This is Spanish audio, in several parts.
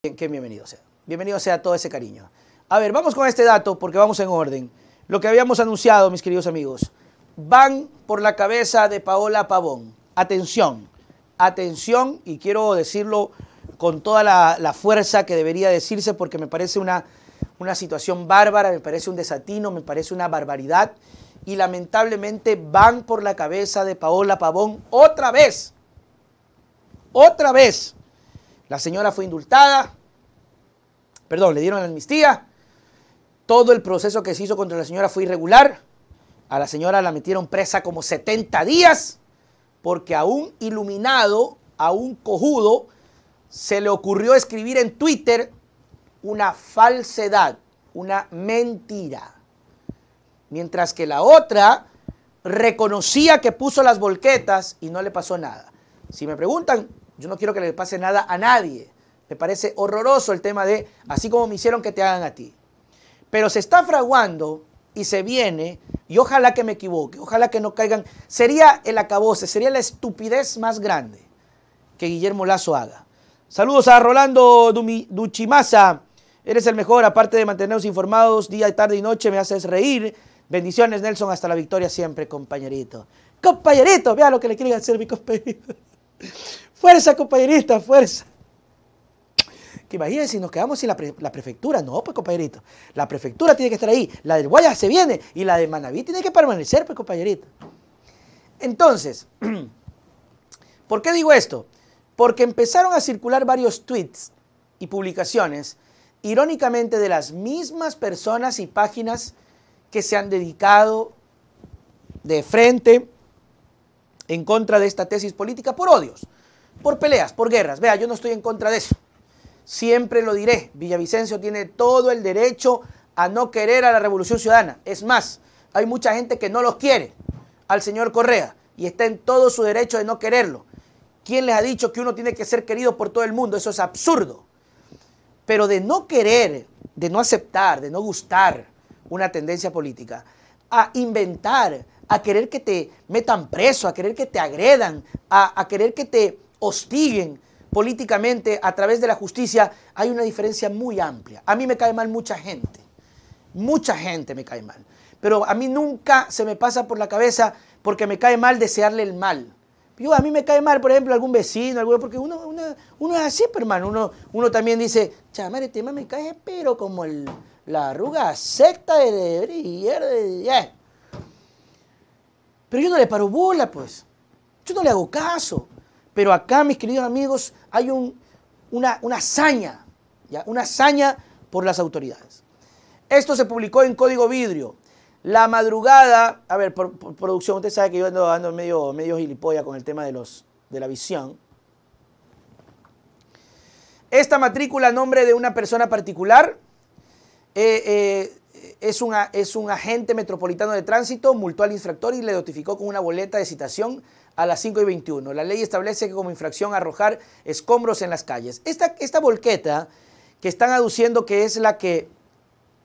que bienvenido sea. Bienvenido sea todo ese cariño. A ver, vamos con este dato porque vamos en orden. Lo que habíamos anunciado, mis queridos amigos. Van por la cabeza de Paola Pavón. Atención, atención, y quiero decirlo con toda la, fuerza que debería decirse porque me parece una, una situación bárbara, me parece un desatino, me parece una barbaridad. Y lamentablemente van por la cabeza de Paola Pavón otra vez. Otra vez. La señora fue indultada, perdón, le dieron la amnistía. Todo el proceso que se hizo contra la señora fue irregular. A la señora la metieron presa como 70 días porque a un iluminado, a un cojudo, se le ocurrió escribir en Twitter una falsedad, una mentira. Mientras que la otra reconocía que puso las volquetas y no le pasó nada. Si me preguntan, yo no quiero que le pase nada a nadie. Me parece horroroso el tema de, así como me hicieron que te hagan a ti. Pero se está fraguando y se viene, y ojalá que me equivoque, ojalá que no caigan, sería el acabose, sería la estupidez más grande que Guillermo Lazo haga. Saludos a Rolando Duchimasa, eres el mejor, aparte de mantenernos informados día, tarde y noche, me haces reír. Bendiciones, Nelson, hasta la victoria siempre, compañerito. Compañerito, vea lo que le quieren hacer mi compañerito. Fuerza, compañerita, fuerza. Que imagínense si nos quedamos sin la, prefectura. No, pues, compañerito. La prefectura tiene que estar ahí. La del Guaya se viene. Y la de Manaví tiene que permanecer, pues, compañerito. Entonces, ¿por qué digo esto? Porque empezaron a circular varios tweets y publicaciones, irónicamente, de las mismas personas y páginas que se han dedicado de frente en contra de esta tesis política por odios por peleas, por guerras. Vea, yo no estoy en contra de eso. Siempre lo diré. Villavicencio tiene todo el derecho a no querer a la Revolución Ciudadana. Es más, hay mucha gente que no los quiere al señor Correa y está en todo su derecho de no quererlo. ¿Quién les ha dicho que uno tiene que ser querido por todo el mundo? Eso es absurdo. Pero de no querer, de no aceptar, de no gustar una tendencia política, a inventar, a querer que te metan preso, a querer que te agredan, a, a querer que te hostiguen políticamente a través de la justicia, hay una diferencia muy amplia. A mí me cae mal mucha gente, mucha gente me cae mal, pero a mí nunca se me pasa por la cabeza porque me cae mal desearle el mal. Yo, a mí me cae mal, por ejemplo, algún vecino, algo, porque uno, es así, hermano. Uno, uno también dice, chamar, este tema me cae, pero como la arruga secta de, de, Pero yo no le paro bola, pues. Yo no le hago caso. Pero acá, mis queridos amigos, hay una, hazaña, ¿ya? una hazaña por las autoridades. Esto se publicó en Código Vidrio. La madrugada, a ver, por, producción, usted sabe que yo ando, medio, medio gilipollas con el tema de, los, de la visión. Esta matrícula, nombre de una persona particular, eh, eh, es, una, es un agente metropolitano de tránsito, multó al infractor y le notificó con una boleta de citación a las 5 y 21. La ley establece que como infracción arrojar escombros en las calles. Esta, esta volqueta que están aduciendo que es la que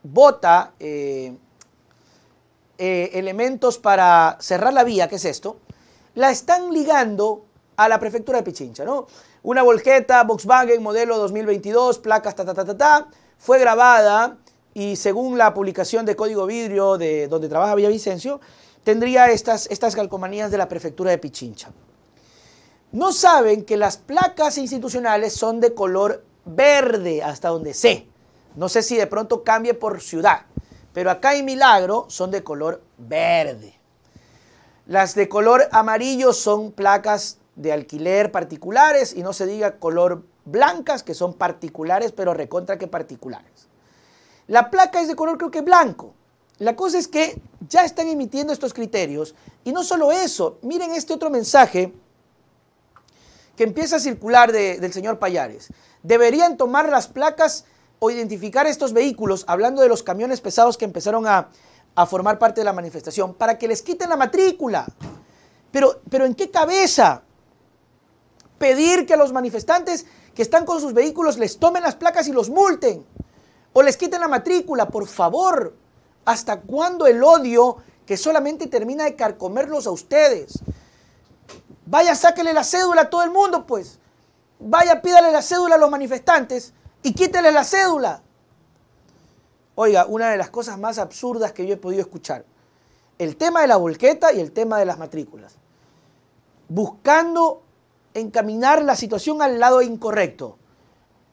bota eh, eh, elementos para cerrar la vía, ¿qué es esto? La están ligando a la prefectura de Pichincha, ¿no? Una volqueta Volkswagen modelo 2022, placas ta ta ta ta ta, fue grabada y según la publicación de Código Vidrio de donde trabaja Villavicencio, tendría estas, estas de la prefectura de Pichincha. No saben que las placas institucionales son de color verde, hasta donde sé. No sé si de pronto cambie por ciudad, pero acá en Milagro son de color verde. Las de color amarillo son placas de alquiler particulares y no se diga color blancas, que son particulares, pero recontra que particulares. La placa es de color creo que blanco. La cosa es que ya están emitiendo estos criterios y no solo eso, miren este otro mensaje que empieza a circular del señor Payares. Deberían tomar las placas o identificar estos vehículos, hablando de los camiones pesados que empezaron a, formar parte de la manifestación, para que les quiten la matrícula. Pero, pero ¿en qué cabeza? Pedir que a los manifestantes que están con sus vehículos les tomen las placas y los multen. O les quiten la matrícula, por favor. ¿Hasta cuándo el odio que solamente termina de carcomerlos a ustedes? Vaya, sáquele la cédula a todo el mundo, pues. Vaya, pídale la cédula a los manifestantes y quítele la cédula. Oiga, una de las cosas más absurdas que yo he podido escuchar, el tema de la volqueta y el tema de las matrículas, buscando encaminar la situación al lado incorrecto.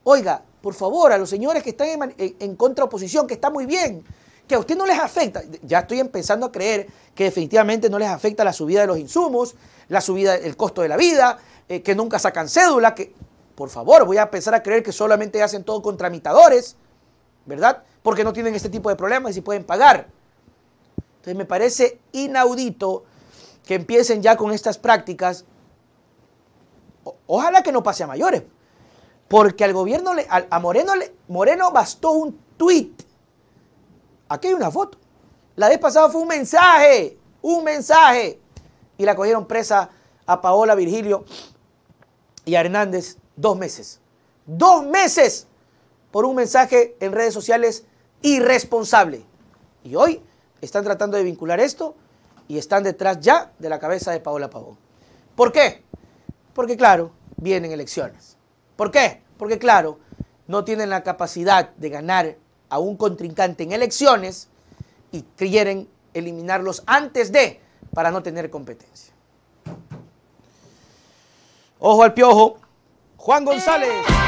Oiga, por favor, a los señores que están en, en, contraoposición, que está muy bien, que a usted no les afecta, ya estoy empezando a creer que definitivamente no les afecta la subida de los insumos, la subida del costo de la vida, eh, que nunca sacan cédula, que por favor, voy a empezar a creer que solamente hacen todo con tramitadores, ¿verdad? Porque no tienen este tipo de problemas y si pueden pagar. Entonces me parece inaudito que empiecen ya con estas prácticas. ojalá que no pase a mayores. Porque al gobierno, le, a, Moreno, le, Moreno bastó un tuit. Aquí hay una foto. La vez pasada fue un mensaje, un mensaje. Y la cogieron presa a Paola Virgilio y a Hernández dos meses. Dos meses por un mensaje en redes sociales irresponsable. Y hoy están tratando de vincular esto y están detrás ya de la cabeza de Paola Pavón. ¿Por qué? Porque claro, vienen elecciones. ¿Por qué? Porque claro, no tienen la capacidad de ganar a un contrincante en elecciones y quieren eliminarlos antes de para no tener competencia. Ojo al piojo. Juan González.